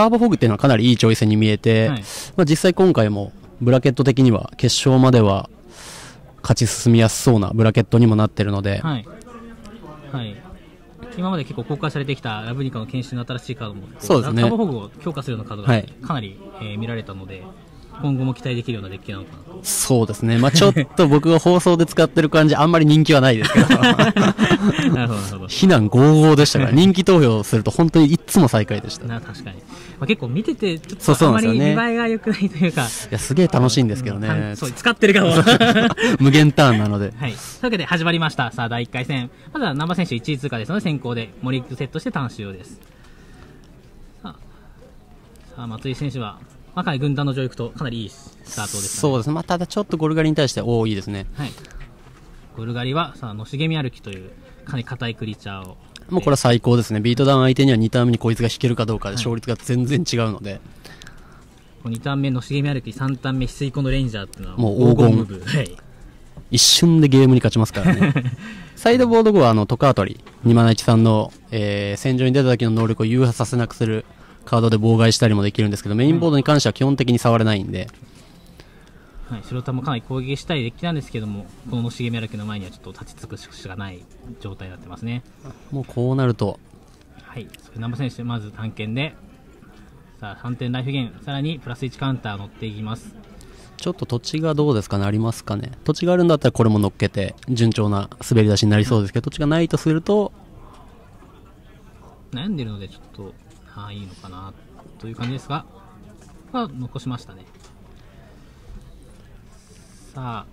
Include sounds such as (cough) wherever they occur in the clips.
ターボフォグっていうのはかなりいいチョイスに見えて、はいまあ、実際今回もブラケット的には決勝までは勝ち進みやすそうなブラケットにもなってるので、はい。はい。今まで結構公開されてきたラブニカの研修の新しいカードも、そうですねターボフォグを強化するようなカードがはいかなり、えー見られたので、今後も期待できるようなデッキなのかなと。そうですね。まあちょっと僕が放送で使ってる感じ、あんまり人気はないですけど、(laughs) なるほど、なるほど。非難合々でしたから、人気投票すると本当にいつも最下位でした。いな確かに。まあ、結構見てて、ちょっとあまり見栄えが良くないというか、や、すげえ楽しいんですけどうんね。そう、使ってる側は。(laughs) 無限ターンなので。はい。というわけで始まりました。さあ、第1回戦。まずは、南波選手1位通過ですので、先行で、森セットしてターン終了です。さあ、さあ松井選手は、まあ、かなり軍団の上陸とかなりいいスタートです、ね。そうですね。まあただちょっとゴルガリに対して多いですね。はい。ゴルガリは、さあ、のしげみ歩きという、かなり硬いクリーチャーを。もうこれは最高ですね。ビートダウン相手には2ターン目にこいつが引けるかどうかで勝率が全然違うので、2ターン目のしげみ歩き、3ターン目、翡翠湖のレンジャーっていうのは、もう黄金ムーブ。はい。一瞬でゲームに勝ちますからね。(laughs) サイドボード後はあの、トカートリ、ニマナイチさんの、えー、戦場に出た時の能力を誘発させなくするカードで妨害したりもできるんですけど、メインボードに関しては基本的に触れないんで、はい、白玉もかなり攻撃したいデッキなんですけども、こののしげみ歩きの前にはちょっと立ちつくしかない状態になってますね。もうこうなると、はい、それ南波選手、まず探検で、さあ、3点ライフゲン、さらにプラス1カウンター乗っていきます。ちょっと土地がどうですかね、ありますかね。土地があるんだったらこれも乗っけて、順調な滑り出しになりそうですけど、土地がないとすると、悩んでるので、ちょっと、ああ、いいのかな、という感じですが、まあ、残しましたね。さ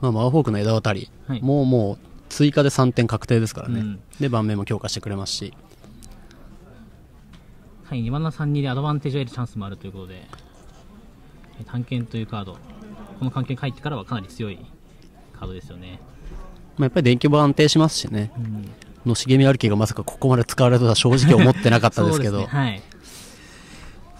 まあ、マーフォークの枝渡り、はいもうもう追加で3点確定ですからね。うんで、盤面も強化してくれますし、あ、はい、2番の3、2でアドバンテージを得るチャンスもあるということで、え探検というカード、この関係入ってからはかなり強いカードですよね。まあ、やっぱり電気も安定しますしね。うんのしげみ歩きがまさかここまで使われるとは正直思ってなかったですけど、(laughs) そうねはい。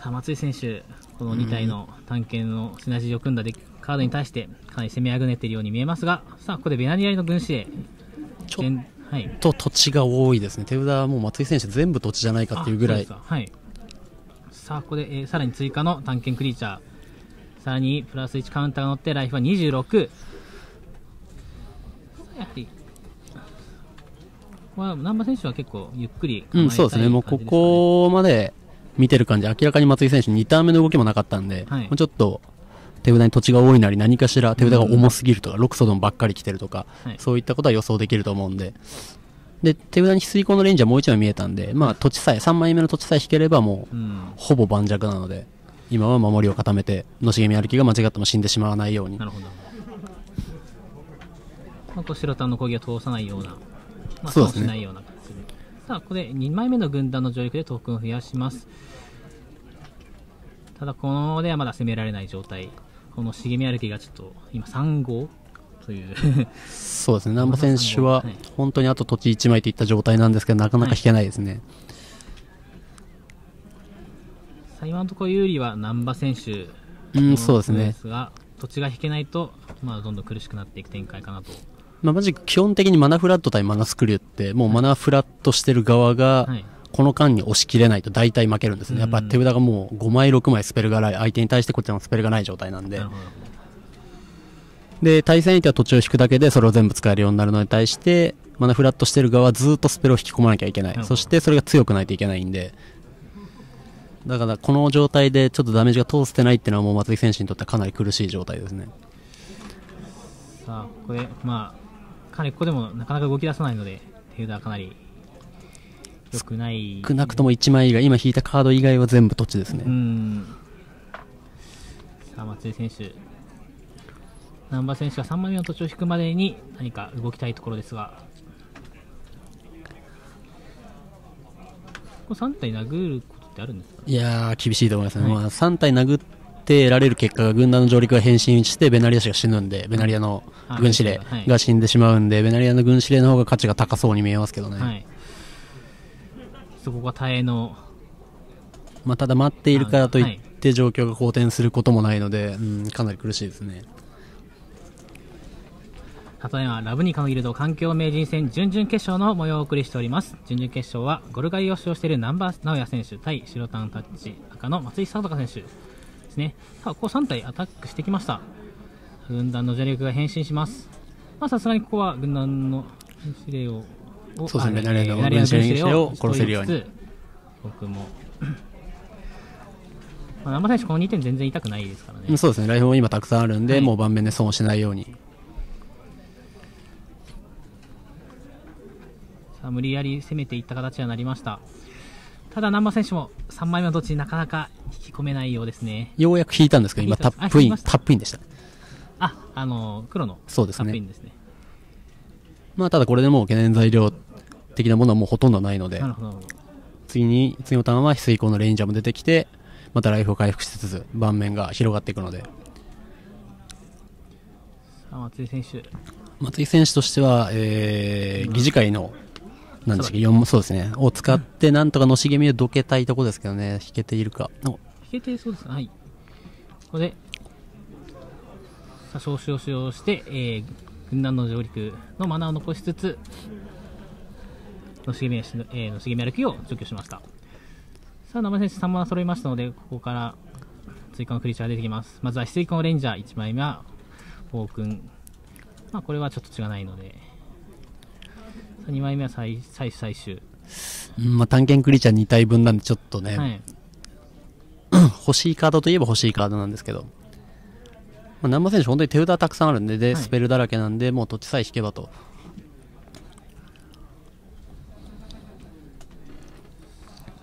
さあ、松井選手、この2体の探検のシナジーを組んだデッキカードに対して、かなり攻めあぐねているように見えますが、さあ、ここでベナニアリの軍師へ、ちょ現はい。と土地が多いですね。手札はもう松井選手全部土地じゃないかっていうぐらいい。さあ、ここで、えーさらに追加の探検クリーチャー、さらにプラス1カウンターが乗って、ライフは26。やはり、まあ、南波選手は結構ゆっくり構えたいうん、そうですね。もうここまで見てる感じ、明らかに松井選手2ターン目の動きもなかったんで、はいもうちょっと手札に土地が多いなり何かしら手札が重すぎるとか、ロクソドンばっかり来てるとか、はいそういったことは予想できると思うんで、で、手札に翡翠湖のレンジャーもう1枚見えたんで、まあ土地さえ、3枚目の土地さえ引ければもう、うん。ほぼ盤石なので、今は守りを固めて、のしげみ歩きが間違っても死んでしまわないようにな。るほど。ま白タンの攻撃を通さないような、まあ、そうですね損しないような形で。さあ、ここで2枚目の軍団の上陸でトークンを増やします。ただ、このではまだ攻められない状態。この茂み歩きがちょっと、今3号という。そうですね、南波選手ははい本当にあと土地1枚といった状態なんですけど、なかなか引けないですね。さあ、今のところ有利は南波選手。うんそうですねですが、土地が引けないと、まあ、どんどん苦しくなっていく展開かなと。まあ、マジック基本的にマナフラット対マナスクリューって、もうマナフラットしてる側がはい、この間に押し切れないと大体負けるんですね。やっぱ手札がもう5枚、6枚スペルがない、相手に対してこっちらのスペルがない状態なんで。で、対戦相手は土地を引くだけでそれを全部使えるようになるのに対して、マナフラットしてる側はずっとスペルを引き込まなきゃいけない。そしてそれが強くないといけないんで、だからこの状態でちょっとダメージが通せてないっていうのはもう松井選手にとってはかなり苦しい状態ですね。さあ、ここで、まあ、かなりここでもなかなか動き出さないので、手札はかなり良くない。少なくとも1枚以外、今引いたカード以外は全部土地ですうね。ん。さあ、松井選手。南波選手が3枚目の土地を引くまでに何か動きたいところですが。これ3体殴ることってあるんですか？いやー、厳しいと思いますね。はいまあ、3体殴って得られる結果が軍団の上陸が変身して、ベナリア氏が死ぬんで、ベナリアの軍司令はいが死んでしまうんで、ベナリアの軍司令の方が価値が高そうに見えますけどね。はい。そこが耐えの、まあ、ただ待っているからといはいって状況が好転することもないので、うん、かなり苦しいですね。ただいまラブニカのギルド環境名人戦準々決勝の模様をお送りしております準々決勝はゴルガリを使用している南波直也選手対白タンタッチ赤の松井聡太選手ですね。さあここ3体アタックしてきました。軍団の邪力が変身します。まあさすがにここは軍団の指令ををそうですね。ナリアのベナリアの分子分子を殺せるように。僕も。(coughs) まあ、南波選手この2点全然痛くないですからね。うんそうですね、ライフも今たくさんあるんで、はい。もう盤面で損しないように。さあ無理やり攻めていった形にはなりましたただ南波選手も3枚目のどっちなかなか引き込めないようですね。ようやく引いたんですけど、今タップイン、タップインでした。ああの黒のそうですね。タップインですね。まあただこれでもう懸念材料的なものはもうほとんどないので次に、次のターンは翡翠光のレンジャーも出てきて、またライフを回復しつつ、盤面が広がっていくので、松井選手。松井選手としては、えー、疑似界の、なんでしたっけ、4そうですね、を使ってなんとかのしげみをどけたいところですけどね、引けているか。引けてそうですね。はい。ここでさあ召集を使用して、えー軍団の上陸のマナーを残しつつのしげみやし、えー、のしげみ歩きを除去しました。さあ生選手3マナ揃いましたのでここから追加のクリーチャー出てきます。まずは翡翠光レンジャー1枚目は暴君まあこれはちょっと違わないので。2枚目は最最最終。うんまあ探検クリーチャー2体分なんでちょっとね、はい。欲しいカードといえば欲しいカードなんですけど、まあ、南波選手、本当に手札たくさんあるんで、で、はい。スペルだらけなんで、もう土地さえ引けばと。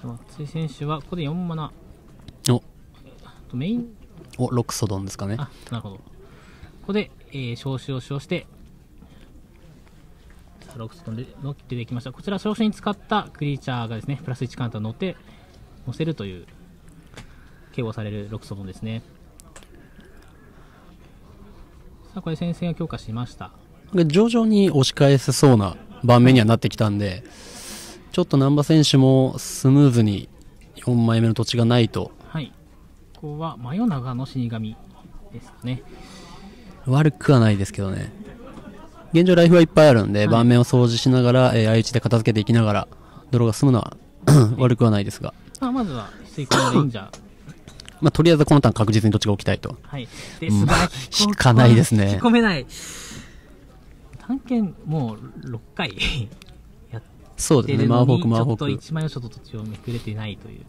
松井選手はここで4マナ。お、とメイン。お、ロクソドンですかね。あなるほど。ここで、えー、召集を使用してさあロックストンでの出てきました。こちら召集に使ったクリーチャーがですねプラス1カウンター乗って乗せるという警護されるロックソドンですね。さあこれ先生が強化しました。で徐々に押し返せそうな盤面にはなってきたんで、ちょっと南波選手もスムーズに4枚目の土地がないと、はい。ここは真夜長の死神ですかね。悪くはないですけどね。現状ライフはいっぱいあるんで、はい盤面を掃除しながら、えー相打ちで片付けていきながら、泥が進むのは (laughs) 悪くはないですが、まあ、まずは水耕のレンジャーまあ、とりあえずこのターン確実に土地が置きたいと。はい。ですが、まあ (laughs) 引かないですね引き込めない。探検、もう6回 (laughs) やっそうですね、マーフォーク、マーちょっとフォーク。1枚のちょっと土地をめくれてないという。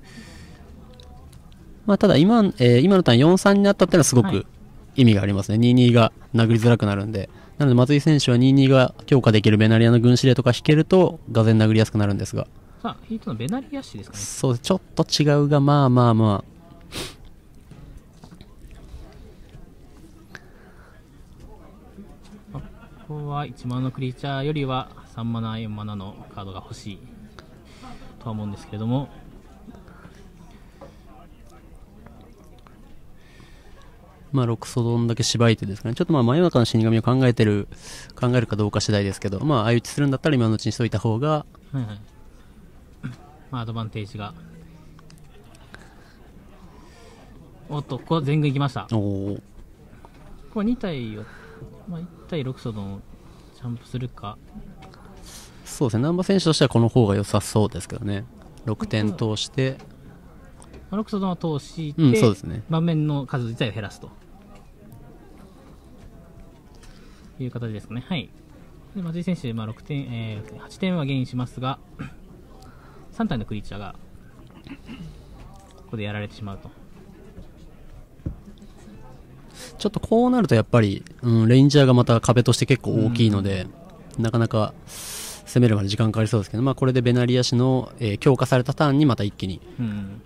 まあ、ただ今、えー今のターン4-3になったっていうのはすごはいく意味がありますね。2-2が殴りづらくなるんで。なので松井選手は2-2が強化できるベナリアの軍司令とか引けると、がぜん殴りやすくなるんですが。さあ、ヒートのベナリア氏ですかね。そう。ちょっと違うが、まあまあまあ。ここは1マナのクリーチャーよりは3マナ、4マナのカードが欲しいとは思うんですけれども、まあ、ロクソドンだけしばいてですかね。ちょっとまあ、真夜中の死神を考えてる、考えるかどうか次第ですけど、まあ、相打ちするんだったら今のうちにしといた方が、はいはい。まあ、アドバンテージが。おっと、ここは全軍行きました。おーここは2体を、まあ、1対6ソドンをジャンプするか。そうですね。南波選手としてはこの方が良さそうですけどね。6点通して、まあ6ソドンを通して、うん、そうですね。盤面の数自体を減らすという形ですかね。はい。で松井選手、まあ、6点、えー8点はゲインしますが、(coughs) 3体のクリーチャーが、ここでやられてしまうと。ちょっとこうなるとやっぱり、うん、レンジャーがまた壁として結構大きいので、なかなか攻めるまで時間かかりそうですけど、まあこれでベナリア氏の、えー強化されたターンにまた一気にうん。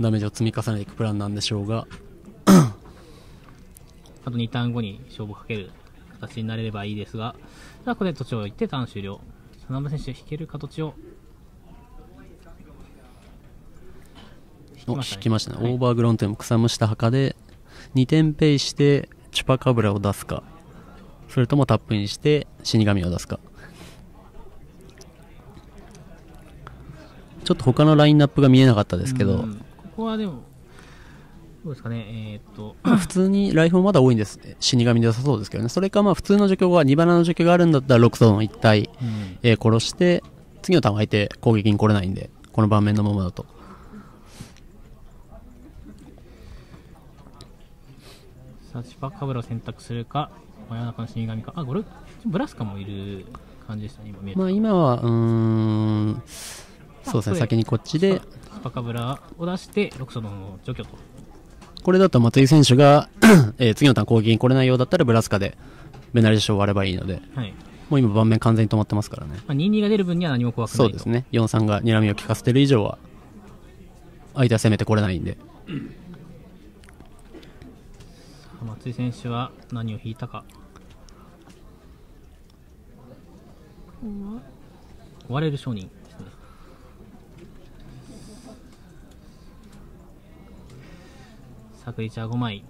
ダメージを積み重ねていくプランなんでしょうが、(coughs) あと2ターン後に勝負をかける形になれればいいですが、さあここで土地を置いてターン終了。南部選手、引けるか土地を。お引きましたね。はいオーバーグラウンドでも草むした墓で、2点ペイして、チュパカブラを出すか、それともタップインして、死神を出すか。ちょっと他のラインナップが見えなかったですけど、うんここはでも、どうですかね、えーっと、まあ普通にライフもまだ多いんです。死神で良さそうですけどね。それかまあ普通の除去が、2花の除去があるんだったら6層の1体、うん、えー殺して、次のターンは相手攻撃に来れないんで、この盤面のままだと。さあ、チュパカブラを選択するか、真夜中の死神か、あ、これ、ブラスカもいる感じでしたね、今見えて。まあ今は、うーん、そうですね、先にこっちで、チュパカブラを出して、ロクソドンを除去と。これだと松井選手が、(clears throat) えー次のターン攻撃に来れないようだったらブラスカでベナリシを割ればいいので、はい。もう今盤面完全に止まってますからね。まあ、22が出る分には何も怖くないと。そうですね。4-3が睨みを効かせてる以上は、相手は攻めてこれないんで。松井選手は何を引いたか。追われる商人ですね。さあ、クリーチャー5枚。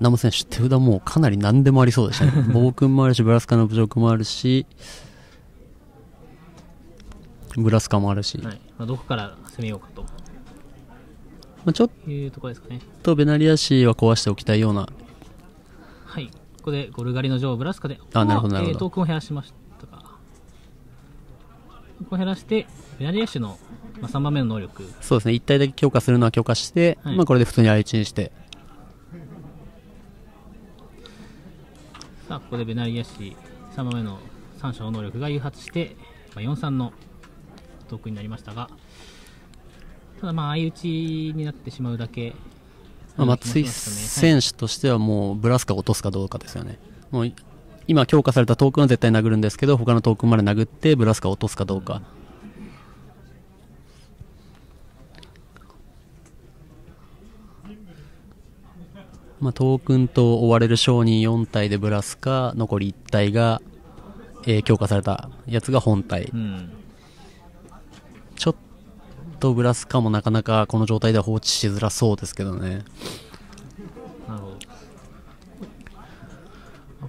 ナム選手、手札もうかなり何でもありそうでしたね。(laughs) 暴君もあるし、ブラスカの侮辱もあるし、ブラスカもあるし、はいまあ、どこから攻めようかまあ、ちょっというところですかね。とベナリアシーは壊しておきたいような、はい。ここでゴルガリの女王ブラスカで、あなるほどなるほどえートークンを減らしましたか。トークンを減らして、ベナリアッシュの、まあ、3番目の能力。そうですね、1体だけ強化するのは強化して、はいまあこれで普通に相打ちにして、さあ、ここでベナリアッシュ3番目の3種の能力が誘発して、まあ、4-3のトークンになりましたが、ただまあ相打ちになってしまうだけ、まあ、松井はい選手としてはもうブラスカを落とすかどうかですよね。もうい今強化されたトークンは絶対殴るんですけど、他のトークンまで殴ってブラスカを落とすかどうか。まあ、トークンと追われる商人4体でブラスカ、残り1体が、えー強化されたやつが本体う。ん。ちょっとブラスカもなかなかこの状態では放置しづらそうですけどね。なるほど。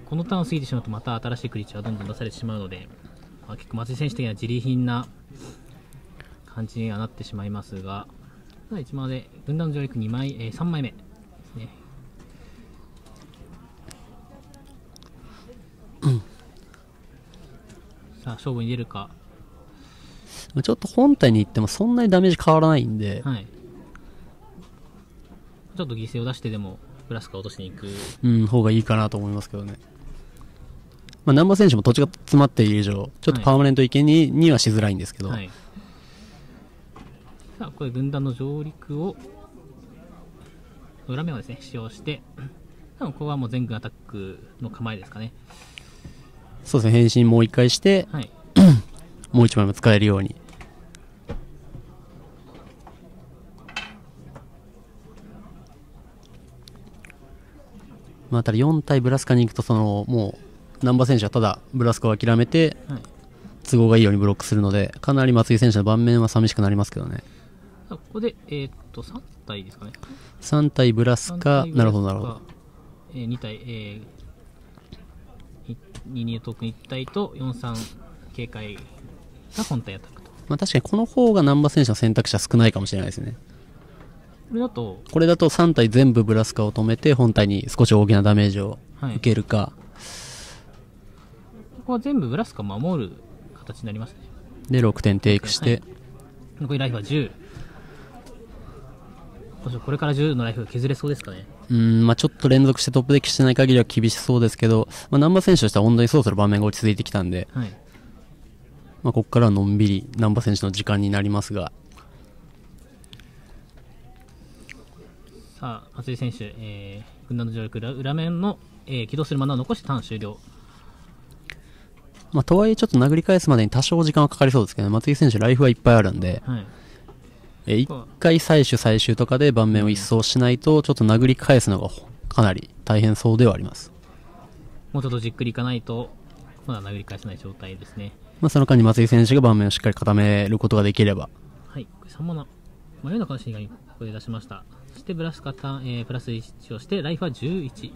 まあこのターンを過ぎてしまうとまた新しいクリーチャーがどんどん出されてしまうので、まあ、結構松井選手的には自利品な感じにはなってしまいますが、ただ1枚で軍団の上陸2枚、えー3枚目。ですね。さあ勝負に出るか、ちょっと本体に行ってもそんなにダメージ変わらないんで、はい、ちょっと犠牲を出してでもブラスカを落としに行く。うん、方がいいかなと思いますけどね。まあ、南波選手も土地が詰まっている以上、ちょっとパーマネント池に,、にはしづらいんですけど、はい、さあこれ軍団の上陸を裏面をですね使用して (clears throat) 多分ここはもう全軍アタックの構えですかね。そうですね、変身もう一回して、はい。(clears throat) もう一枚も使えるように。まあ、ただ4体ブラスカに行くと、その、もう、南波選手はただブラスカを諦めて、はい都合がいいようにブロックするので、かなり松井選手の盤面は寂しくなりますけどね。ここでえーっと3体ですかね3体ブラス3カ、体なるほど、なるほど。えー、2体、えー、22トークン1体と43警戒が本体アタックとまあ、確かにこの方が南波選手の選択肢は少ないかもしれないですね。これだと、これだと3体全部ブラスカを止めて、本体に少し大きなダメージをはい、受けるか、ここは全部ブラスカ守る形になりますね。で、6点テイクして、はい。残りライフは10どうしようこれから10のライフが削れそうですかね。うーん、まあちょっと連続してトップデッキしてない限りは厳しそうですけど、まあ南波選手としては本当にそろそろ場面が落ち着いてきたんで、はい。まあここからはのんびり南波選手の時間になりますが、さあ松井選手、えー、軍団の上陸裏裏面の、えー起動するマナを残してターン終了まあとはいえちょっと殴り返すまでに多少時間はかかりそうですけど、松井選手ライフはいっぱいあるんで、はい。えー、1回採取最終とかで盤面を一掃しないと、ちょっと殴り返すのがかなり大変そうではあります。もうちょっとじっくりいかないとまだ殴り返せない状態ですね。まあその間に松井選手が盤面をしっかり固めることができれば、はい。これ3マナ真夜中の死神ここで出しました。そしてブラスカターン、えープラス1をしてライフは11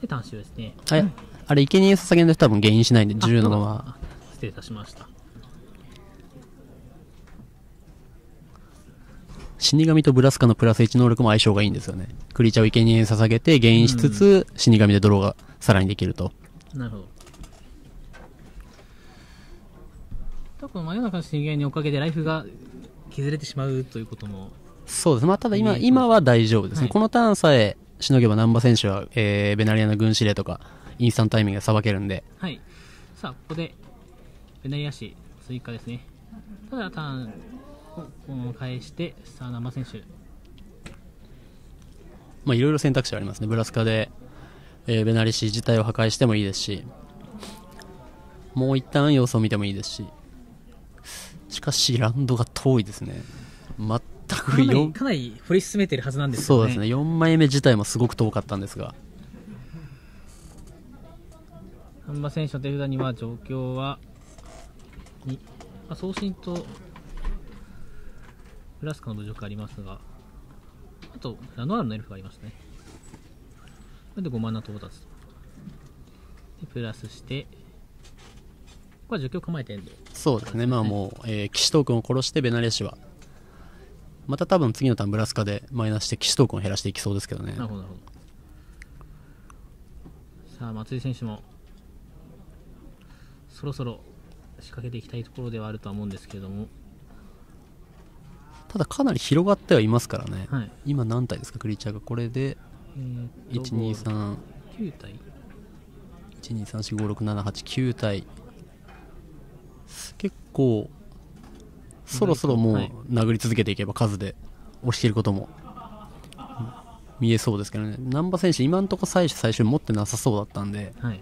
でターン終了ですね。はい、あれ、生贄捧げんで多分原因しないんで、10のまま。失礼いたしました死神とブラスカのプラス1能力も相性がいいんですよね。クリーチャーを生贄に捧げて、減しつつ、死神でドローがさらにできると。なるほど。多分真夜中の死神のおかげでライフが削れてしまうということも、そうです。まあ、ただ今、今は大丈夫ですね。はいこのターンさえしのげば難波選手は、えー、ベナリアの軍司令とか、インスタントタイミングでさばけるんで、はい。さあ、ここで、ベナリアシ追加ですね。ただ、ターンを返して、さあ、生選手。まあ、いろいろ選択肢ありますね。ブラスカで、えーベナリシ自体を破壊してもいいですし、もう一旦様子を見てもいいですし、しかし、ランドが遠いですね。全くかなり4、かなり掘り進めてるはずなんですよね。そうですね。4枚目自体もすごく遠かったんですが、難波選手の手札には状況は、にまあ、送信と、ブラスカの侮辱ありますが、あと、ラノアールのエルフがありますね。これで5マナ到達と。で、プラスして、これは除去構えてエンド。そうですね。まあもう、えー、騎士トークンを殺してベナリシは、また多分次のターンブラスカでマイナスして騎士トークンを減らしていきそうですけどね。なるほど、なるほど。さあ、松井選手も、そろそろ仕掛けていきたいところではあるとは思うんですけれども、ただかなり広がってはいますからね。はい。今何体ですか、クリーチャーが。これで、えーっと123、9体123456789体結構そろそろもうはい殴り続けていけば数で押し切ることもうん見えそうですけどね難波選手今んとこ最初最終持ってなさそうだったんではい。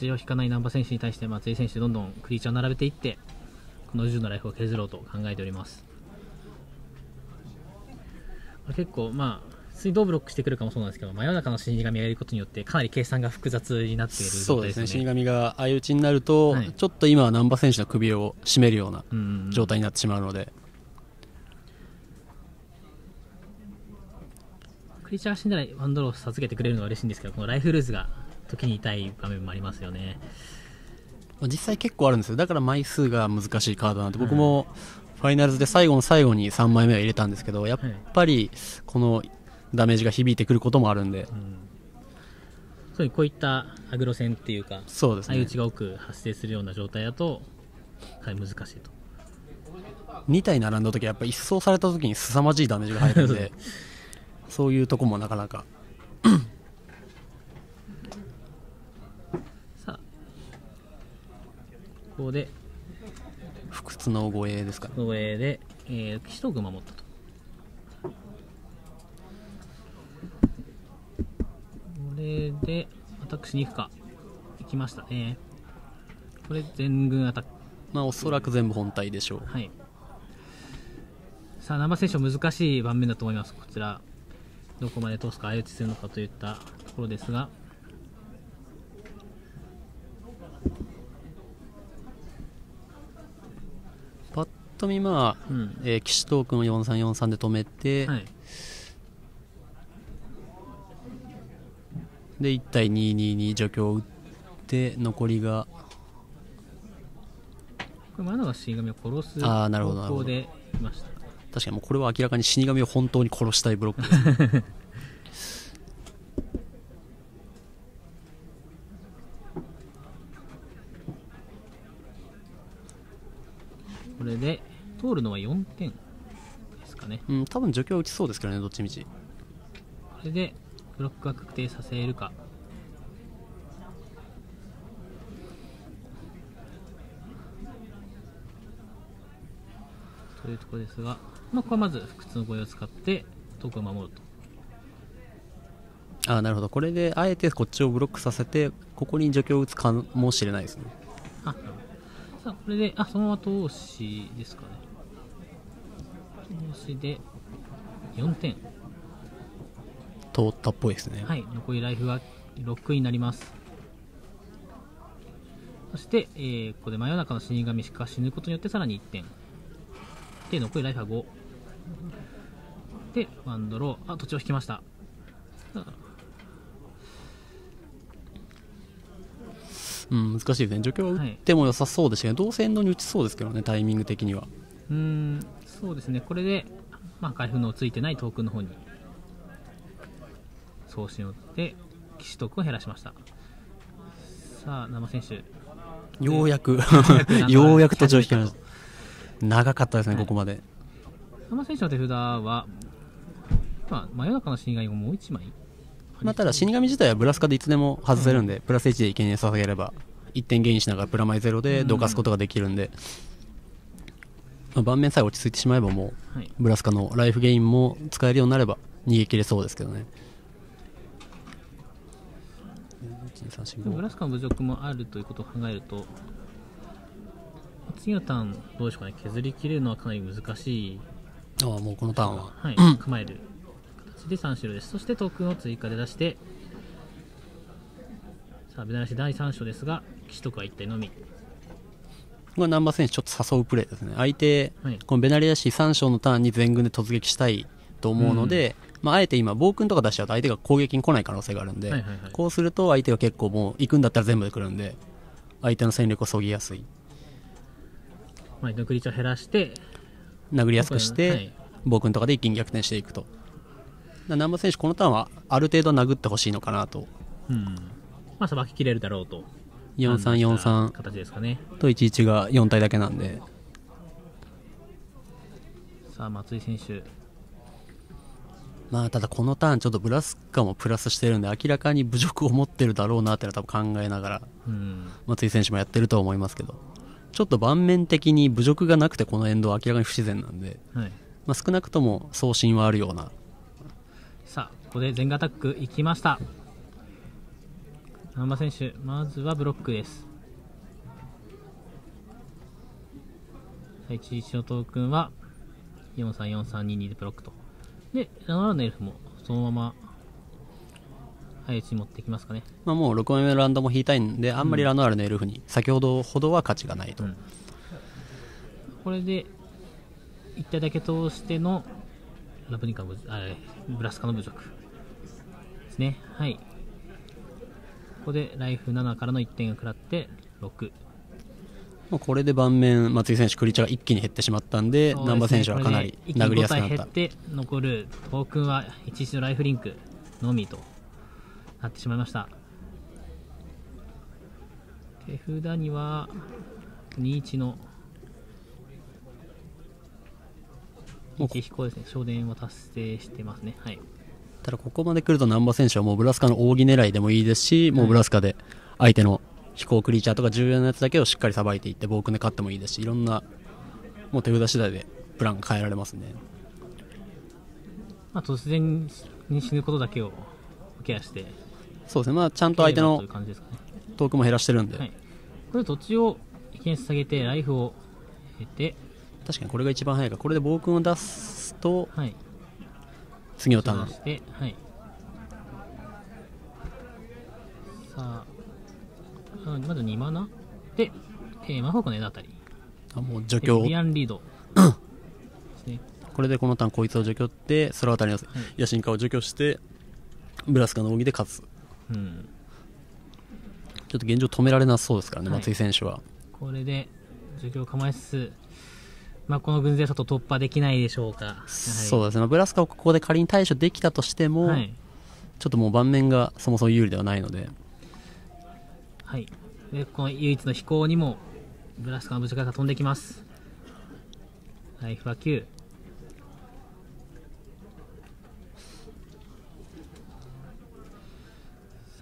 さあ土地を引かない難波選手に対して松井選手どんどんクリーチャーを並べていってこの10のライフを削ろうと考えております。結構まあ水道ブロックしてくるかもそうなんですけど真夜中の死神がやることによってかなり計算が複雑になっているそうですね。死神が相打ちになると、はい。ちょっと今は難波選手の首を絞めるような状態になってしまうので、クリーチャーが死んだらワンドロー授けてくれるのは嬉しいんですけどこのライフルーズが時に痛い場面もありますよね。まあ実際結構あるんですよ。だから枚数が難しいカードなんで僕もファイナルズで最後の最後に3枚目は入れたんですけどやっぱりこのダメージが響いてくることもあるんで。そういうこういったアグロ戦っていうかそうですね。相打ちが多く発生するような状態だとかなり難しいと。2体並んだ時はやっぱ一掃された時に凄まじいダメージが入るんで (laughs) そういうとこもなかなかさあここで不屈の護衛ですか？ら護衛で、えー、騎士トークン守ったと。これでアタックしに行くか。行きましたね。これ全軍アタック。まあおそらく全部本体でしょう。はい。さあ生選手は難しい盤面だと思います。こちらどこまで通すか相打ちするのかといったところですがパッと見まあ、うん。えー騎士トークンを4343で止めて、はい。で1体222除去を打って残りがこれ前のが死神を殺す方向でいました確かにもうこれは明らかに死神を本当に殺したいブロックです (laughs) これで通るのは4点ですかね。うん多分除去は打ちそうですけどねどっちみち。これでブロックが確定させるか。というところですが、まあ、ここはまず不屈の護衛を使ってトークンを守ると。ああなるほど。これであえてこっちをブロックさせてここに除去を打つかもしれないですね。あさあこれであそのまま投資ですかね投資で4点通ったっぽいですね、はい、残りライフが6になります。そして、えーここで真夜中の死神しか死ぬことによってさらに1点。で、残りライフは5。で、ワンドロー。あ、土地を引きました。あうん、難しいですね。除去は打っても良さそうでしたけど、どうせエンドに打ちそうですけどね、タイミング的には。うーん、そうですね、これで、まあ、回復のついてないトークンの方に送信を打って、騎士トークンを減らしました。さあ、生選手、ようやくく、(laughs) ようやく途中引きました。長かったですね、はい。ここまで。生選手の手札は、まあ、真夜中の死神をもう1枚。まあ、ただ死神自体はブラスカでいつでも外せるんで、プラス1で生贄捧げれば1点ゲインしながらプラマイゼロでどかすことができるんで、まあ、盤面さえ落ち着いてしまえばもはい、うブラスカのライフゲインも使えるようになれば逃げ切れそうですけどね。1 2 3 4 5でもブラスカの侮辱もあるということを考えると、次のターン、どうでしょうかね、削り切れるのはかなり難しい、ああもうこのターンは。はい、(clears throat) 構える形で3白です。そしてトークンを追加で出して、さあ、ベナラシ第3章ですが、騎士トークは1体のみ。これ南波選手ちょっと誘うプレーですね。相手、はい。このベナリアシ3章のターンに全軍で突撃したいと思うので、まあ、あえて今暴君とか出しちゃうと相手が攻撃に来ない可能性があるんで、はいはいはい。こうすると相手が結構もう行くんだったら全部で来るんで相手の戦力をそぎやすい。まあ、相手のクリーチャーを減らして、殴りやすくして、はい。暴君とかで一気に逆転していくと。だから南波選手このターンはある程度殴ってほしいのかなと。うん。まあ、さばききれるだろうと。4343形ですかね。と11が4体だけなんでさあ、松井選手。まあただこのターンちょっとブラスカもプラスしてるんで明らかに侮辱を持ってるだろうなってのは多分考えながらうん。松井選手もやってると思いますけどちょっと盤面的に侮辱がなくてこのエンドは明らかに不自然なんで、はい。まあ、少なくとも送信はあるようなさあ、ここで全画アタックいきました。南波選手、まずはブロックです。さあ11のトークンは、434322でブロックと。で、ラノラのエルフもそのまま、配置に持ってきますかね。まあ、もう6枚目のランドも引いたいんであんまりラノアールのエルフに先ほどほどは価値がないと、うんこれで、1体だけ通しての、ラブニカの侮あれブラスカの侮辱ですね。はい。ここでライフ7からの1点が食らって、6。もうこれで盤面松井選手クリーチャーが一気に減ってしまったんで南波選手はかなり殴りやすくなった。これで一気に5体減って残るトークンは11のライフリンクのみとなってしまいました。手札には21のもう1飛行ですね。昇電は達成してますね。はいただここまで来ると南波選手はもうブラスカの扇狙いでもいいですし、もうブラスカで相手の飛行クリーチャーとか重要なやつだけをしっかりさばいていって暴君で勝ってもいいですしいろんなもう手札次第でプラン変えられますね。まあ突然に死ぬことだけをケアして。そうですね。まあちゃんと相手のという感じですかねトークも減らしてるんで、はい。これ土地を一見下げてライフを得て。確かにこれが一番早いか。これで暴君を出すとはい次のターンそして、はい。さあ、あまず2マナ？で、えー、魔法の枝あたり。あもう除で去ビアンリード。(coughs) これでこのターンこいつを除去ってそのあたりの野心家を除去してブラスカの扇で勝つちょうん。っと現状止められなそうですからね、はい松井選手はこれで、除去を構えつつ、まあ、この軍勢だと突破できないでしょうか。そうですね、まあブラスカをここで仮に対処できたとしても、はい。ちょっともう盤面がそもそも有利ではないのではい。で、この唯一の飛行にも、ブラスカの武者が飛んできます。ライフは9。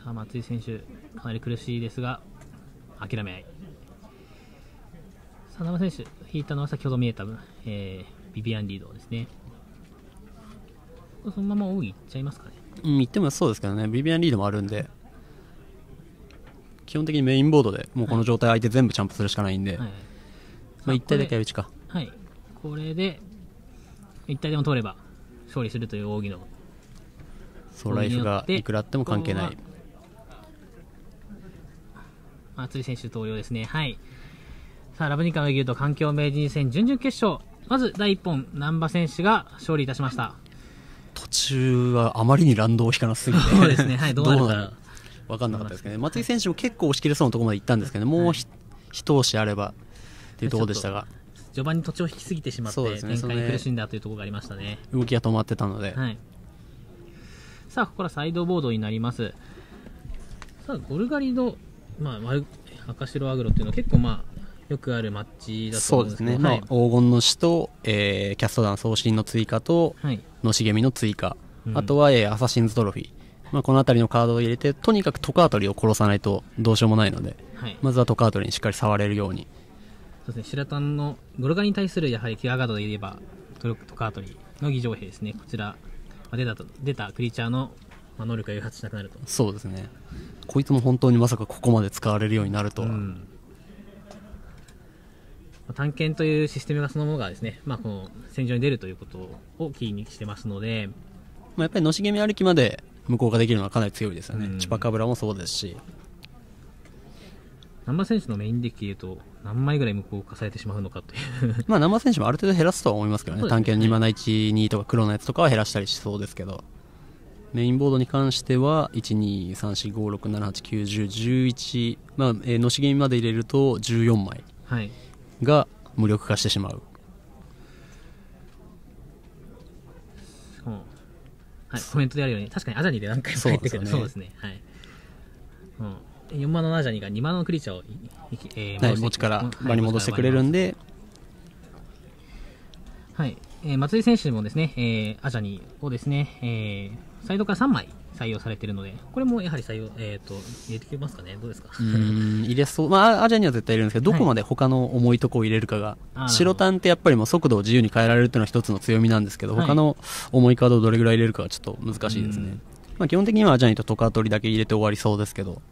さあ、松井選手、かなり苦しいですが、諦めない。さあ、生選手、引いたのは先ほど見えた、えー、ビビアンリードですね。そのまま奥義いっちゃいますかね。うん言ってもそうですけどねビビアンリードもあるんで基本的にメインボードでもうこの状態相手全部チャンプするしかないんで、はい。まあ、1体だけはは打ちかはい。これで、1体でも取れば、勝利するという奥義の。そうライフがいくらあっても関係ない松井選手登場ですね。はい。さあ、ラブニカのギルド環境名人戦準々決勝。まず第1本、難波選手が勝利いたしました。途中はあまりに乱動を引かなすぎて。そうですね。はいどうなるか。分か。んなかったですけどね、松井選手も結構押し切れそうなところまで行ったんですけど、もうひ一押しあれば。っていうところでしたが、序盤に土地を引きすぎてしまって、ね。展開に苦しんだというところがありましたね。動きが止まってたので、はい。さあ、ここからサイドボードになります。さあ、ゴルガリの、まあ、丸赤白アグロっていうのは結構まあ、よくあるマッチだとそうですね、思うんですけど、まあはい、黄金の死と、えーキャスト団送信の追加と、はい。のしげみの追加、うん。あとは、えーアサシンズトロフィー、まあ、この辺りのカードを入れて、とにかくトカートリーを殺さないとどうしようもないので、はい。まずはトカートリーにしっかり触れるように、そうですね、白タンのゴルガリに対するやはりキュアガードで言えばトカートリーの儀仗兵ですね、こちら、まあ出たと出たクリーチャーの、まあ、能力が誘発しなくなると。そうですね、こいつも本当にまさかここまで使われるようになるとは、うん。まあ探検というシステムがそのものがですね、まあ、この戦場に出るということをキーにしてますので、まあ、やっぱりのしげみ歩きまで無効化できるのはかなり強いですよね、うん。チュパカブラもそうですし、南波選手のメインデッキでいうと何枚ぐらい無効化されてしまうのかという。まあ、生選手もある程度減らすとは思いますけどね、ね。探検2マナ1、2とか黒のやつとかは減らしたりしそうですけど、メインボードに関しては、1、2、3、4、5、6、7、8、9、10、11、まあ、えーのしげみまで入れると14枚。はいが無力化してしまう。そうはい、コメントであるように確かにアジャニーで何回も入ってくる。そううですすね。はい、うん、4マナのアジャニーが2マナのクリーチャーをえーはい、持ちからはい場に戻してくれるんで、はい、えー松井選手もですね、えーアジャニーをですね、えーサイドから3枚採用されているので、これもやはり採用、えっ、と、入れてきますかね？どうですか？入れそう、まあ、アジアには絶対入れるんですけど、どこまで他の重いとこを入れるかが、あー白タンってやっぱりもう速度を自由に変えられるっていうのは一つの強みなんですけど、はい。他の重いカードをどれぐらい入れるかはちょっと難しいですね。うん。まあ、基本的にはアジャニーとトカトリだけ入れて終わりそうですけど、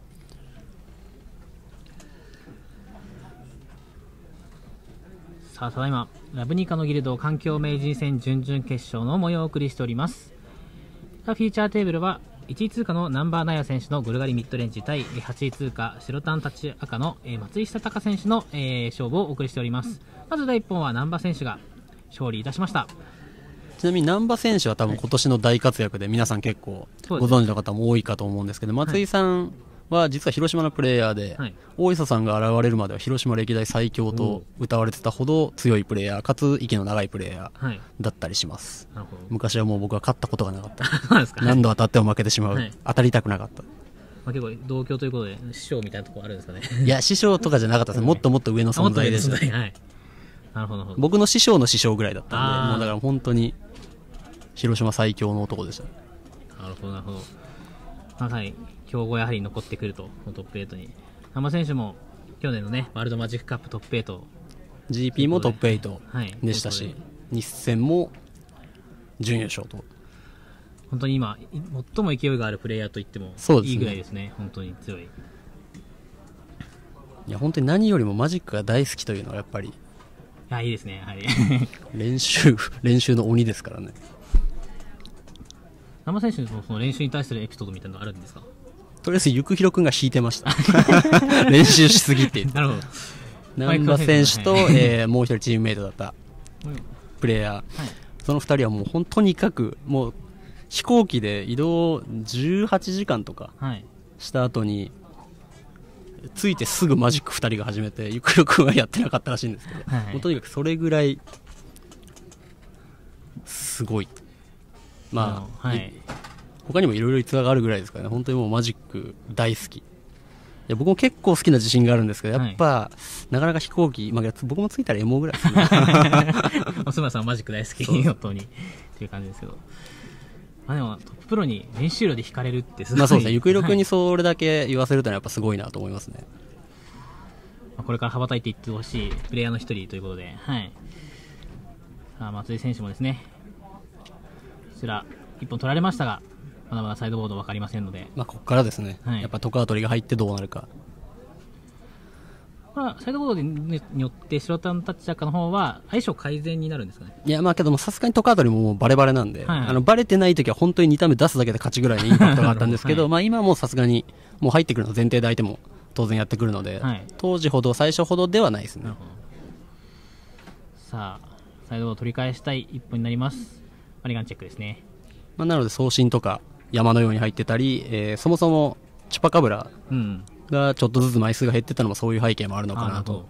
さあ、ただいま、ラブニカのギルド環境名人戦準々決勝の模様をお送りしております。さあフィーチャーテーブルは、1位通過のナンバーナヤ選手のゴルガリミッドレンジ対えー8位通過白タンタッチ赤のえー松井久隆選手のえー勝負をお送りしております。まず第1本はナンバー選手が勝利いたしました。ちなみに難波選手は多分今年の大活躍で皆さん結構ご存知の方も多いかと思うんですけど、松井さんは実は広島のプレイヤーで、はい大磯さんが現れるまでは広島歴代最強と歌われてたほど強いプレイヤー、かつ息の長いプレイヤはい。ーだったりします。なるほど。昔はもう僕は勝ったことがなかった。(laughs) 何度当たっても負けてしまう、はい当たりたくなかった。まあ、結構同郷ということで師匠みたいなところあるんですかね？いや、師匠とかじゃなかったです。もっともっと上の存在でしたあもっと上の存在はい。なるほど。僕の師匠の師匠ぐらいだったんで、もうだから本当に広島最強の男でした。なるほど、なるほど。まあ、はい。強豪やはり残ってくると、このトップ8に。難波選手も、去年のね、ワールドマジックカップトップ8。GP もトップ8はいでしたしとい日戦も準優勝と。本当に今、い最も勢いがあるプレイヤーと言ってもそうですねいいぐらいですね。本当に強い。いや、本当に何よりもマジックが大好きというのはやっぱりいや、いいですね。はい。(laughs) 練習、練習の鬼ですからね。生選手のその練習に対するエピソードみたいなのあるんですか？とりあえず、ゆくひろくんが弾いてました。(laughs) 練習しすぎって。なるほど。南波選手と、はいえーもう一人チームメイトだったプレイヤー。はい。その二人はもう本当にかく、もう飛行機で移動18時間とかはい。した後に、着いてすぐマジック二人が始めて、ゆくひろくんはやってなかったらしいんですけど、はいもうとにかくそれぐらい、すごい。まあ、はい。他にもいろいろ逸話があるぐらいですからね、本当にもうマジック大好き。いや僕も結構好きな自信があるんですけど、やっぱ、なかなか飛行機、まあ、僕も着いたらエモぐらいですね。おすまさんはマジック大好き、本当に。っていう感じですけど。まあでも、トッププロに練習量で引かれるってすごい。まあそうですね、ゆくひろくにそれだけ言わせるというのはやっぱすごいなと思いますね。まあこれから羽ばたいていってほしいプレイヤーの一人ということで、はい。さあ、松井選手もですね、こちら、一本取られましたが、まだまだサイドボード分かりませんので、まあここからですね、はいやっぱトカートリが入ってどうなるか。まあ、サイドボードによって白タンタッチャーの方は相性改善になるんですかね。いやまあけどもさすがにトカートリももうバレバレなんで、はいあのバレてない時は本当に2タ目出すだけで勝ちぐらいのインパクトがあったんですけど、(laughs) はいまあ今はもうさすがにもう入ってくるの前提で相手も当然やってくるので、はい当時ほど最初ほどではないですね。さあ、サイドボード取り返したい一本になります。マリガンチェックですね。まあ、なので送信とか山のように入ってたり、えーそもそもチュパカブラうん。がちょっとずつ枚数が減ってったのもそういう背景もあるのかなと。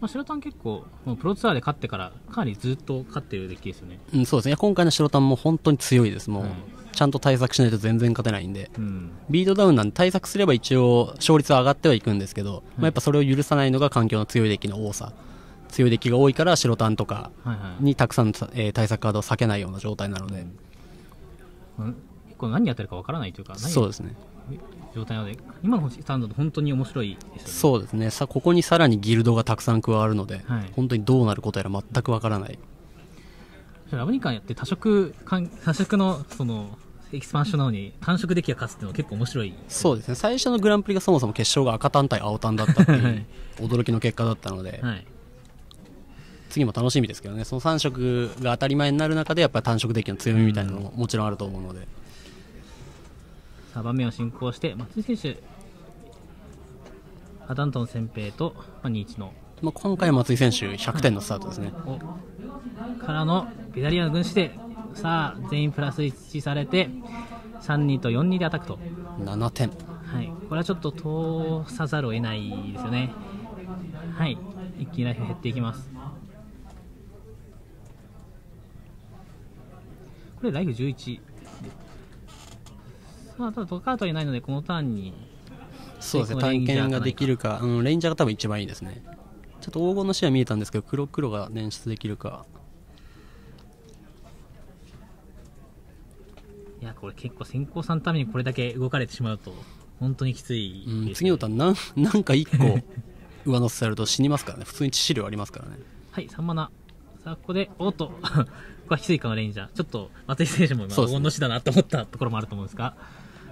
まあ、白タン結構、もうプロツアーで勝ってから、かなりずっと勝ってるデッキですよね。うん、そうですね今回の白タンも本当に強いですもう、うんちゃんと対策しないと全然勝てないんでうん。ビートダウンなんで対策すれば一応勝率は上がってはいくんですけど、まあ、やっぱそれを許さないのが環境の強いデッキの多さ強いデッキが多いから白単とか。にたくさん、えー対策カードを避けないような状態なので、うん結構何やってるかわからないというか、何そうですね。状態なので、今のスタンドと本当に面白いですよね。そうですね。さここにさらにギルドがたくさん加わるので、はい。本当にどうなることやら全くわからない。ラブニカンやって多色多色の、その、エキスパンションなのに単色デッキが勝つっていうのは結構面白い。そうですね。最初のグランプリがそもそも決勝が赤単対青単だったっていう驚きの結果だったので、はい。次も楽しみですけどね。その3色が当たり前になる中でやっぱり単色デッキの強みみたいなのももちろんあると思うので、さあ、場面を進行して、松井選手、アダントン先兵と、まあ、21の、まあ、今回は松井選手100点のスタートですね、お。からのベダリアの軍師で、さあ、全員プラス1されて、3、2と4、2でアタックと。7点。はい、これはちょっと通さざるを得ないですよね。はい、一気にライフ減っていきます。これライフ11。さあ、ただトカートいないので、このターンに、そうですね探検ができるか、うん、レンジャーが多分一番いいですね。ちょっと黄金の視野見えたんですけど黒黒が捻出できるか。いや、これ結構先行さんのためにこれだけ動かれてしまうと、本当にきついです、うん、次のターンなんなんか1個上乗せされると死にますからね。普通に致死量ありますからね。はい、3マナ。さあ、ここで、おっと、ここは翡翠かのレンジャー。ちょっと、松井選手も今、黄金の死だなと思ったところもあると思うんですが、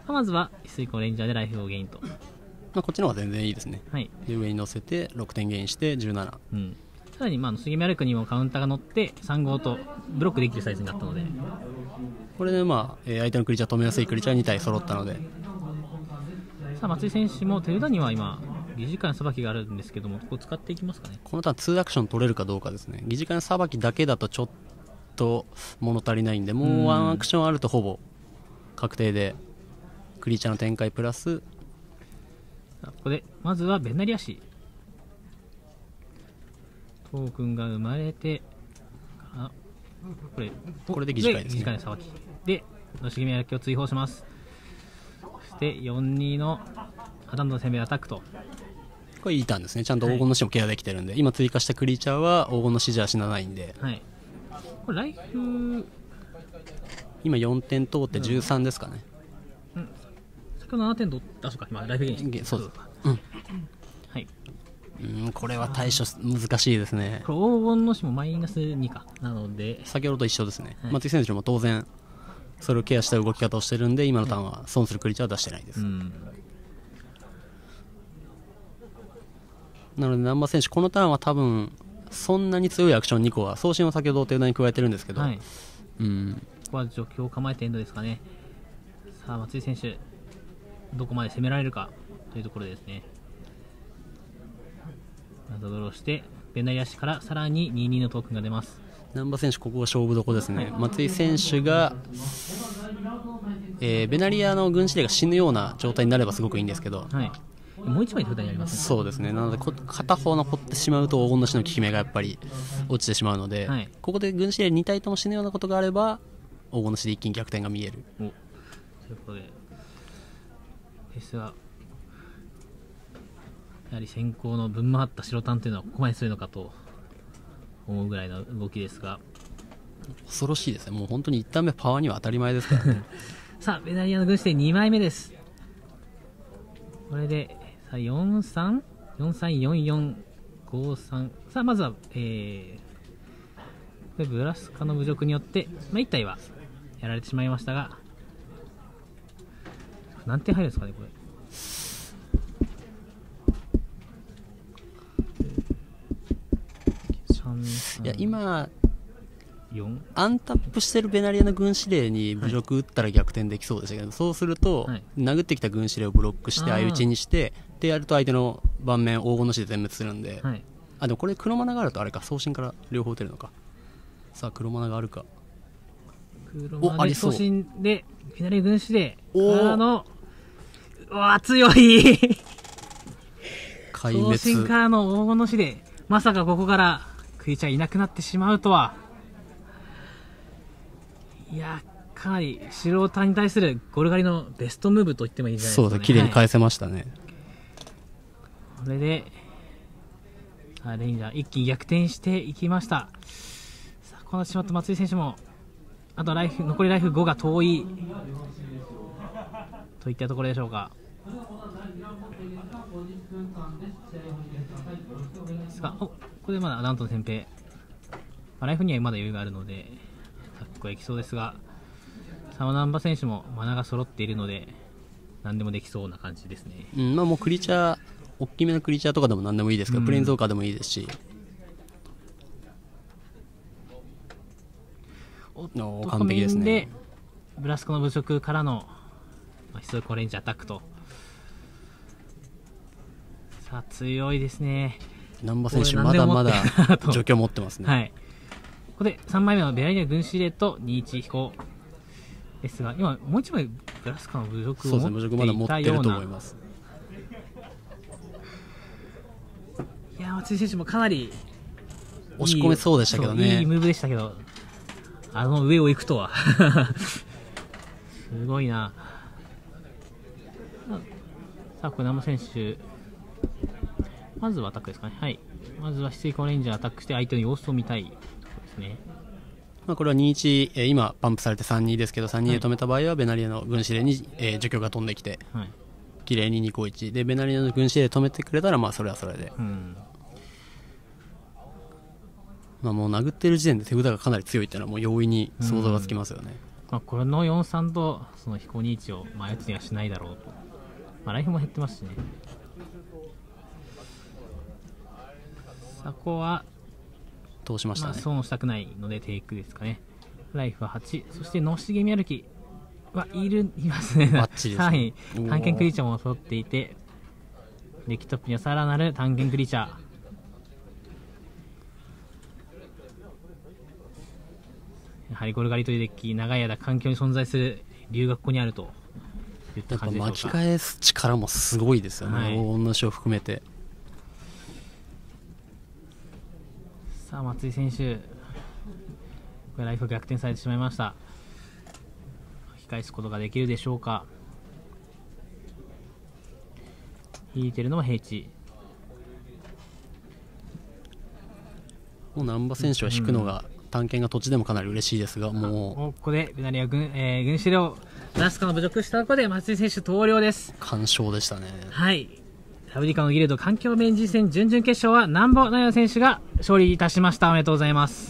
まずは、翡翠かのレンジャーでライフをゲインと。まあ、こっちの方が全然いいですねはい。で上に乗せて6点ゲインして17うん。さらに、まあ杉村区にもカウンターが乗って、3号とブロックできるサイズになったので、これでまあ、えー相手のクリーチャー止めやすいクリーチャー2体揃ったのでさあ、松井選手も、テルダには今、疑似間さばきがあるんですけども、ここ使っていきますかね。このターン2アクション取れるかどうかですね疑似間さばきだけだとちょっと物足りないんでもう1アクションあるとほぼ確定でクリーチャーの展開プラスここで、まずはベナリアシ。トークンが生まれて、あ、これ、これで疑似界ですね疑似界のき。で、のしぎみ焼きを追放します。そして、4-2のアダンドの攻めアタックと。これいいターンですねちゃんと黄金の死もケアできてるんで、今追加したクリーチャーは黄金の死じゃ死なないんではい。これ、ライフ、今4点通って13ですかね。先ほど7点取った、あ、そうか、今、ライフゲインそうですかうん。はい。うんこれは対処難しいですね。これ、黄金の死もマイナス2か。なので、先ほどと一緒ですね、はい。松井選手も当然それをケアした動き方をしてるんで今のターンは損するクリーチャーは出してないです、うん。なので難波選手このターンは多分そんなに強いアクション2個は送信は先ほど手札に加えてるんですけど、はい。うんここは除去を構えてエンドですかね。さあ、松井選手、どこまで攻められるかというところですね。まずドローして、ベナリアシからさらに2-2のトークンが出ます。難波選手ここが勝負どこですね、松井選手が、えーベナリアの軍師令が死ぬような状態になればすごくいいんですけど、はい。もう一枚手札にありますね。そうですね。なのでこ片方残ってしまうと黄金の死の効き目がやっぱり落ちてしまうので、はい。ここで軍師令2体とも死ぬようなことがあれば黄金の死で一気に逆転が見える。お。ということで、ですが、やはり先行の分回った白タンというのはここまで強いのかと思うぐらいの動きですが、恐ろしいですね。もう本当に1ターン目パワーには当たり前ですからね。さあ、ベナリアの軍師で2枚目です。これで、さあ、4、3、4、3、4、4、5、3。さあ、まずは、えー、ブラスカの侮辱によって、まあ、1体はやられてしまいましたが、何点入るんですかね、これ。3いや今4アンタップしてるベナリアの軍司令に侮辱打ったら逆転できそうでしたけど、そうすると、はい。殴ってきた軍司令をブロックして相打ちにしてでやると相手の盤面黄金の死で全滅するんで、はいあでもこれ黒マナがあるとあれか送信から両方打てるのかさあ黒マナがあるか黒マでおありそう送信で、フィナレ軍師で、おーからの、うわ、強い (laughs) 壊長身滅。からの黄金の死で、まさかここからクリーチャーいなくなってしまうとは。いや、かなり素人に対するゴルガリのベストムーブと言ってもいいんじゃないですか、ね。そうだ、綺麗にはい返せましたね。これで、あレンジャー一気に逆転していきました。さあ、こうなってしまった松井選手も、あとライフ、残りライフ5が遠い、といったところでしょうか。ですが、お、ここでまだダントの先兵。ライフにはまだ余裕があるので、タックはいきそうですが、サマナンバ選手もマナが揃っているので、何でもできそうな感じですね。うん、まあもうクリーチャー、大きめのクリーチャーとかでも何でもいいですけど、うん。プレインズウォーカーでもいいですし、お完璧ですね。ブラスコの部職からの、まあ、出力レンジアタックと。さあ強いですね。南波選手まだまだ (laughs) 状況持ってますね。はい。ここで3枚目のベラリア軍師レと21飛行。ですが今もう一枚ブラスコの部属をそうですね、無持職まだ持ってるとっていたような思います。いや松井選手もかなり押し込めそうでしたけどね。いいムーブでしたけどあの上を行くとは。(laughs) すごいな。さあこれ南波選手。まずはアタックですかね。はい。まずは出力レンジャーアタックして相手の様子を見たいところですね。まあ、これは2-1、えー今パンプされて3-2ですけど、3-2で止めた場合は、ベナリアの軍指令に、えー除去が飛んできて、はい。綺麗に2個1。で、ベナリアの軍指令止めてくれたら、まあ、それはそれで。うんまあ、もう殴ってる時点で手札がかなり強いっていうのは、もう容易に想像がつきますよね。まあ、これの4-3とその飛行21を前打つにはしないだろうと、まあ、ライフも減ってますしねさあここは通しましたまあ、ね。損したくないのでテイクですかね。ライフは8、そしてのしげみ歩きはいる、いますね。バッチリですね (laughs) 3位探検クリーチャーも揃っていて、デッキトップにはさらなる探検クリーチャー。やはりゴルガリというデッキ、長い間環境に存在する理由がここにあるといったやっぱ感じでし。巻き返す力もすごいですよね。はい黄金を含めて。さあ松井選手これライフ逆転されてしまいました引き返すことができるでしょうか引いてるのは平地もう南波選手は引くのが、探検が土地でもかなり嬉しいですが、もう、ここでベナリア軍,、えー、軍資料ラスカの侮辱したところで松井選手投了です。完勝でしたね。はい。ラブリカのギルド環境メンジ戦準々決勝は南波奈也選手が勝利いたしました。おめでとうございます